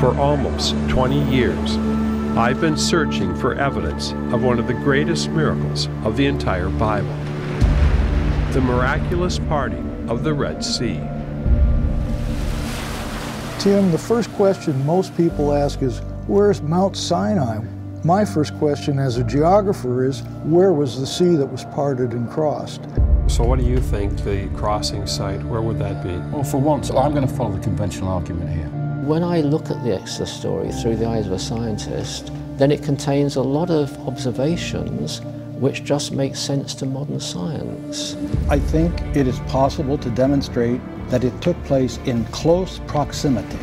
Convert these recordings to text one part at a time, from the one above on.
For almost 20 years, I've been searching for evidence of one of the greatest miracles of the entire Bible the miraculous parting of the Red Sea. Tim, the first question most people ask is, where's Mount Sinai? My first question as a geographer is, where was the sea that was parted and crossed? So what do you think the crossing site, where would that be? Well, for once, I'm going to follow the conventional argument here. When I look at the Exodus story through the eyes of a scientist, then it contains a lot of observations which just make sense to modern science. I think it is possible to demonstrate that it took place in close proximity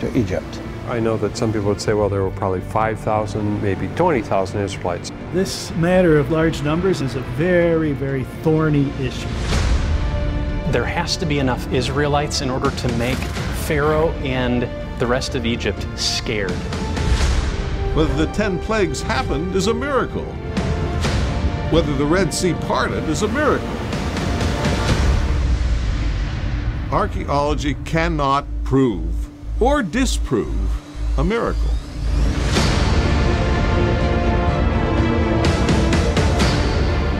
to Egypt. I know that some people would say, well, there were probably 5,000, maybe 20,000 Israelites. This matter of large numbers is a very, very thorny issue. There has to be enough Israelites in order to make Pharaoh and the rest of Egypt scared. Whether the ten plagues happened is a miracle. Whether the Red Sea parted is a miracle. Archaeology cannot prove or disprove a miracle.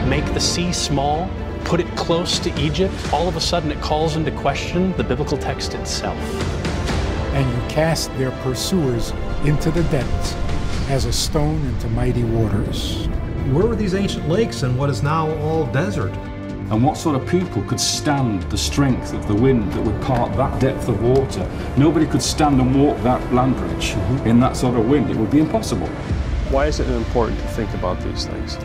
Make the sea small, put it close to Egypt, all of a sudden it calls into question the biblical text itself. And you cast their pursuers into the depths as a stone into mighty waters. Where were these ancient lakes and what is now all desert? And what sort of people could stand the strength of the wind that would part that depth of water? Nobody could stand and walk that land bridge mm-hmm. in that sort of wind. It would be impossible. Why is it important to think about these things?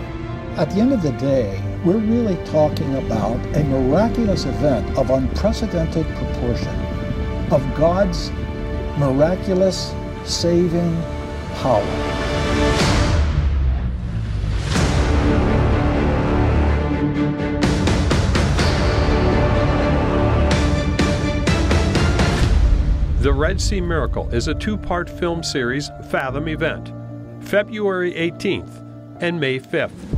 At the end of the day, we're really talking about a miraculous event of unprecedented proportion, of God's miraculous saving power. The Red Sea Miracle is a two part film series Fathom event, February 18th and May 5th.